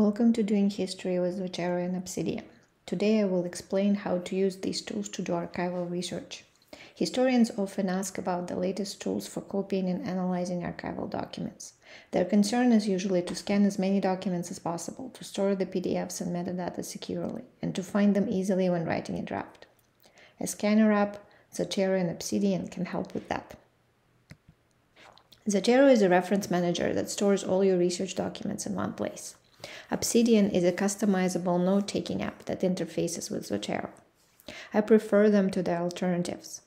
Welcome to Doing History with Zotero and Obsidian. Today I will explain how to use these tools to do archival research. Historians often ask about the latest tools for copying and analyzing archival documents. Their concern is usually to scan as many documents as possible, to store the PDFs and metadata securely, and to find them easily when writing a draft. A scanner app, Zotero and Obsidian can help with that. Zotero is a reference manager that stores all your research documents in one place. Obsidian is a customizable note-taking app that interfaces with Zotero. I prefer them to the alternatives.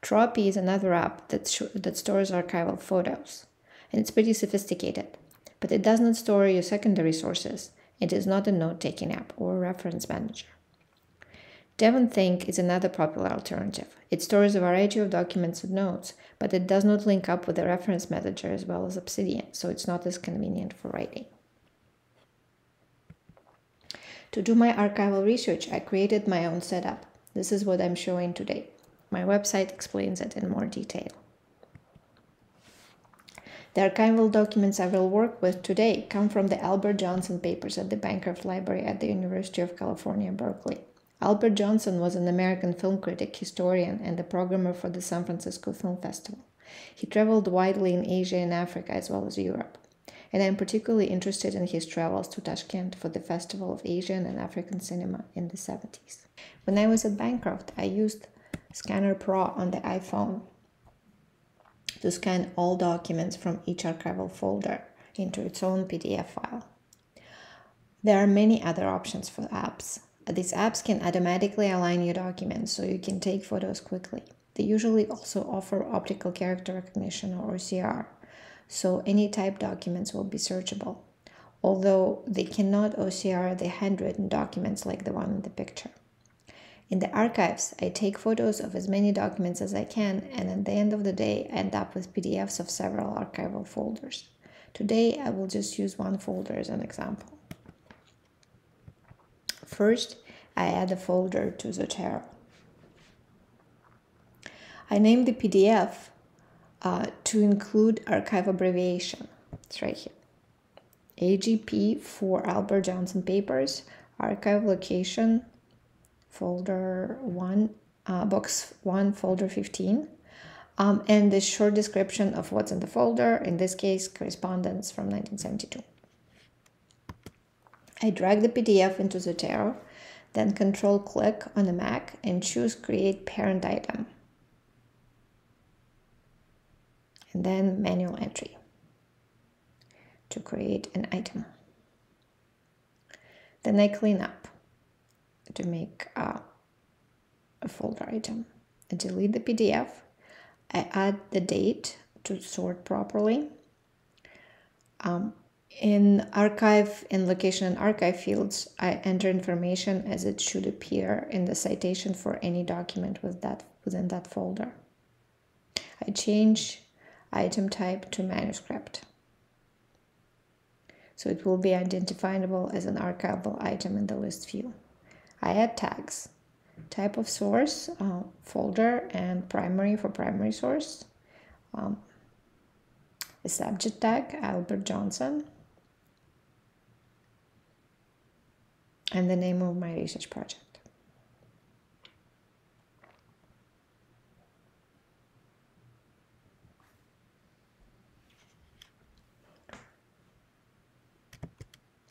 Tropy is another app that, that stores archival photos, and it's pretty sophisticated, but it does not store your secondary sources. It is not a note-taking app or reference manager. DevonThink is another popular alternative. It stores a variety of documents and notes, but it does not link up with the reference manager as well as Obsidian, so it's not as convenient for writing. To do my archival research, I created my own setup. This is what I'm showing today. My website explains it in more detail. The archival documents I will work with today come from the Albert Johnson papers at the Bancroft Library at the University of California, Berkeley. Albert Johnson was an American film critic, historian, and a programmer for the San Francisco Film Festival. He traveled widely in Asia and Africa as well as Europe. And I'm particularly interested in his travels to Tashkent for the Festival of Asian and African Cinema in the 70s. When I was at Bancroft, I used Scanner Pro on the iPhone to scan all documents from each archival folder into its own PDF file. There are many other options for apps. These apps can automatically align your documents so you can take photos quickly. They usually also offer optical character recognition or OCR, so any type documents will be searchable, although they cannot OCR the handwritten documents like the one in the picture. In the archives, I take photos of as many documents as I can, and at the end of the day, I end up with PDFs of several archival folders. Today, I will just use one folder as an example. First, I add a folder to Zotero. I name the PDF uh, to include archive abbreviation. It's right here. AJP for Albert Johnson papers, archive location, folder 1, uh, box 1, folder 15. Um, and the short description of what's in the folder, in this case, correspondence from 1972. I drag the PDF into Zotero, then control click on the Mac and choose create parent item. And then manual entry to create an item. Then I clean up to make uh, a folder item. I delete the PDF. I add the date to sort properly. Um, in archive and location and archive fields, I enter information as it should appear in the citation for any document with that within that folder. I change item type to manuscript. So it will be identifiable as an archival item in the list view. I add tags, type of source, uh, folder, and primary for primary source. Um, a subject tag, Albert Johnson, and the name of my research project.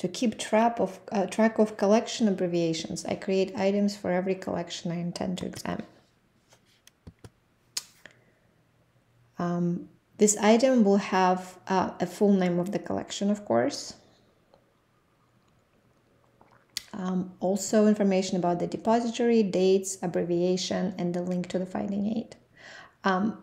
To keep track of, uh, track of collection abbreviations, I create items for every collection I intend to examine. Um, this item will have uh, a full name of the collection, of course. Um, also information about the depository, dates, abbreviation, and the link to the finding aid. Um,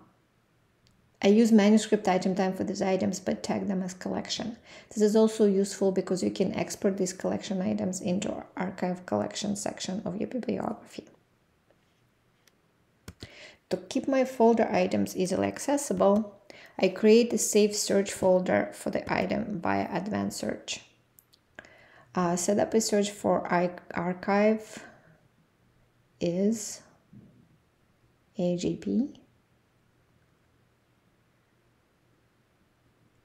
I use manuscript item time for these items but tag them as collection. This is also useful because you can export these collection items into archive collection section of your bibliography. To keep my folder items easily accessible, I create a saved search folder for the item via advanced search. Uh, set up a search for archive is AJP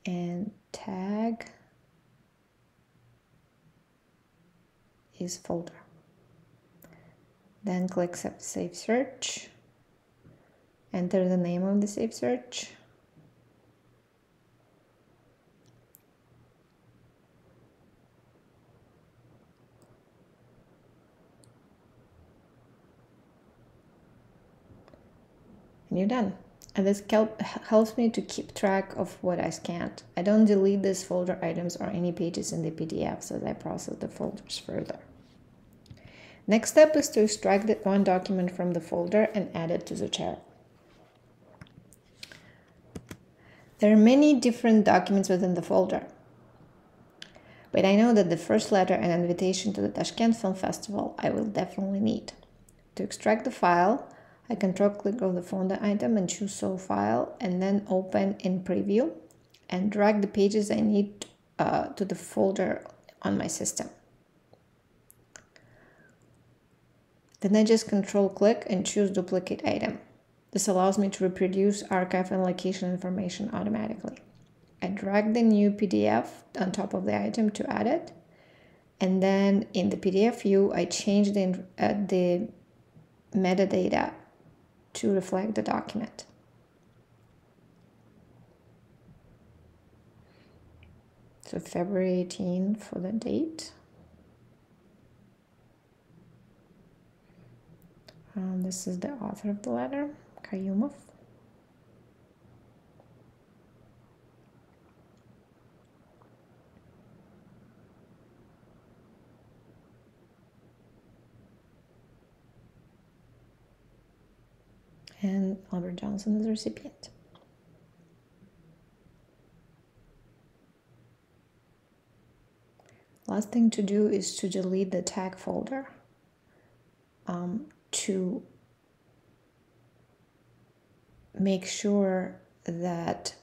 and tag is folder. Then click Save Search. Enter the name of the Save Search. And you're done. And this helps me to keep track of what I scanned. I don't delete these folder items or any pages in the PDFs as I process the folders further. Next step is to extract the one document from the folder and add it to Zotero. There are many different documents within the folder. But I know that the first letter and invitation to the Tashkent Film Festival I will definitely need. To extract the file, I can control click on the folder item and choose show file and then open in preview and drag the pages I need uh, to the folder on my system. Then I just control click and choose duplicate item. This allows me to reproduce archive and location information automatically. I drag the new PDF on top of the item to add it. And then in the PDF view, I change the, uh, the metadata to reflect the document. So February 18 for the date. Um, this is the author of the letter, Kayumov. And Albert Johnson is the recipient. Last thing to do is to delete the tag folder um, to make sure that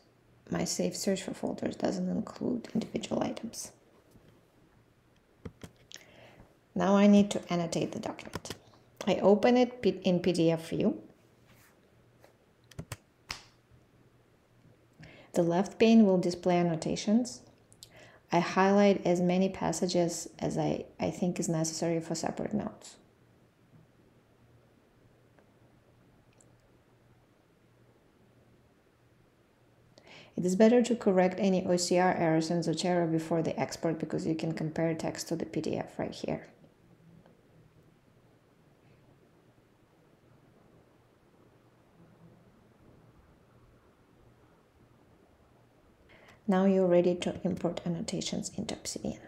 my saved Search for folders doesn't include individual items. Now I need to annotate the document. I open it in PDF view The left pane will display annotations. I highlight as many passages as I, I think is necessary for separate notes. It is better to correct any OCR errors in Zotero before the export because you can compare text to the PDF right here. Now you're ready to import annotations into Obsidian.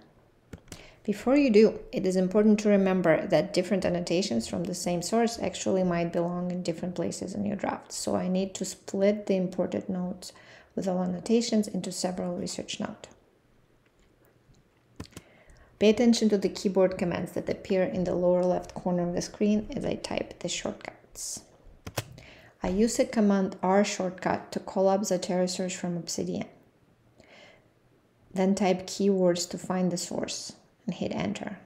Before you do, it is important to remember that different annotations from the same source actually might belong in different places in your draft. So I need to split the imported notes with all annotations into several research notes. Pay attention to the keyboard commands that appear in the lower left corner of the screen as I type the shortcuts. I use the command R shortcut to call up Zotero search from Obsidian. Then type keywords to find the source and hit enter.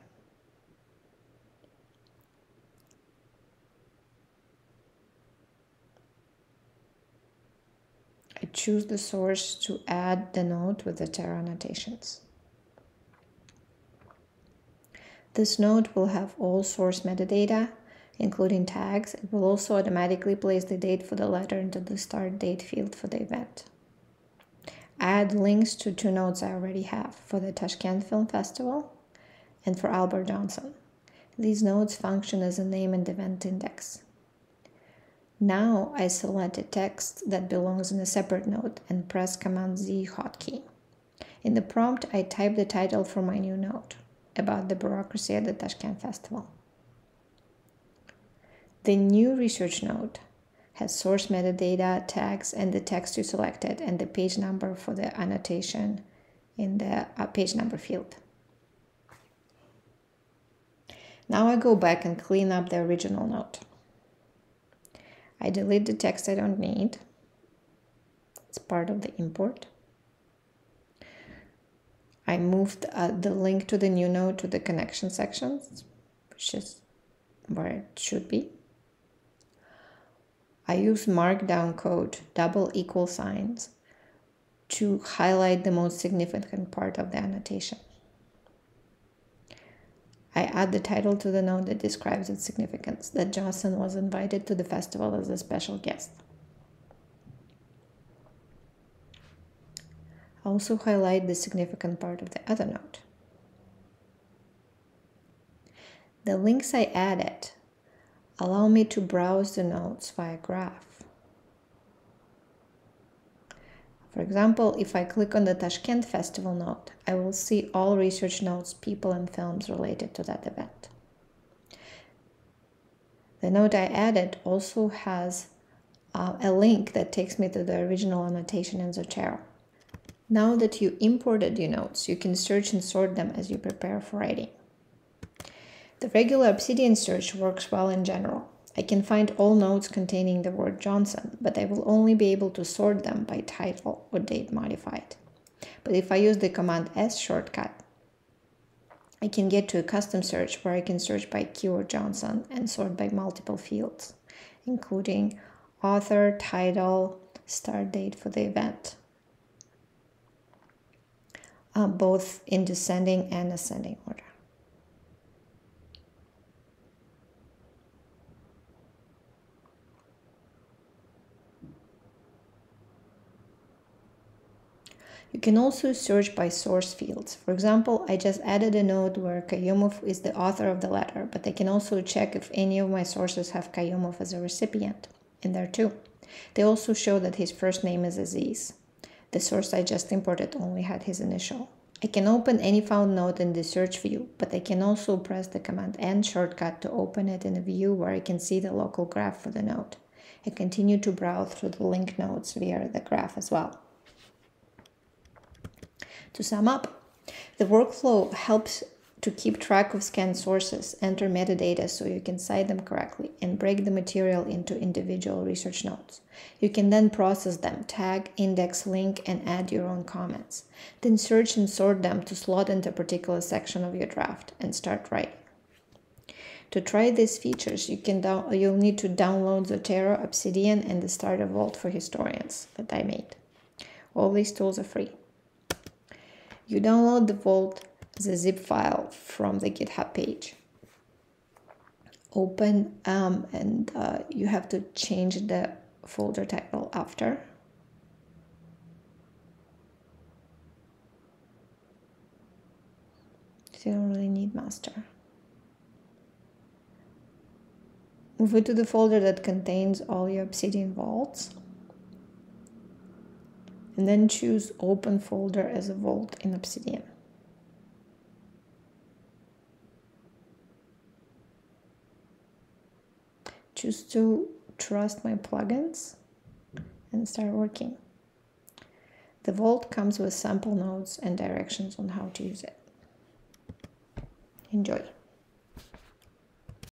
I choose the source to add the note with the Zotero annotations. This note will have all source metadata, including tags. It will also automatically place the date for the letter into the start date field for the event add links to two notes I already have for the Tashkent Film Festival and for Albert Johnson. These notes function as a name and event index. Now I select a text that belongs in a separate note and press Command Z hotkey. In the prompt, I type the title for my new note about the bureaucracy at the Tashkent Festival. The new research note has source metadata tags and the text you selected and the page number for the annotation in the uh, page number field. Now I go back and clean up the original note. I delete the text I don't need. It's part of the import. I moved uh, the link to the new note to the connection sections, which is where it should be. I use markdown code, double equal signs, to highlight the most significant part of the annotation. I add the title to the note that describes its significance, that Johnson was invited to the festival as a special guest. I also highlight the significant part of the other note. The links I added allow me to browse the notes via graph. For example, if I click on the Tashkent Festival note, I will see all research notes, people, and films related to that event. The note I added also has uh, a link that takes me to the original annotation in Zotero. Now that you imported your notes, you can search and sort them as you prepare for writing. The regular Obsidian search works well in general. I can find all notes containing the word Johnson, but I will only be able to sort them by title or date modified. But if I use the Command S shortcut, I can get to a custom search where I can search by keyword Johnson and sort by multiple fields, including author, title, start date for the event, uh, both in descending and ascending You can also search by source fields. For example, I just added a node where Kayumov is the author of the letter, but I can also check if any of my sources have Kayumov as a recipient in there too. They also show that his first name is Aziz. The source I just imported only had his initial. I can open any found node in the search view, but I can also press the command N shortcut to open it in a view where I can see the local graph for the node. I continue to browse through the link nodes via the graph as well. To sum up, the workflow helps to keep track of scanned sources, enter metadata so you can cite them correctly, and break the material into individual research notes. You can then process them, tag, index, link, and add your own comments. Then search and sort them to slot into a particular section of your draft and start writing. To try these features, you can you'll need to download Zotero, Obsidian, and the Starter Vault for Historians that I made. All these tools are free. You download the Vault the zip file from the GitHub page. Open um, and uh, you have to change the folder title after. So you don't really need master. Move it to the folder that contains all your Obsidian vaults and then choose open folder as a vault in Obsidian. Choose to trust my plugins and start working. The Vault comes with sample notes and directions on how to use it. Enjoy.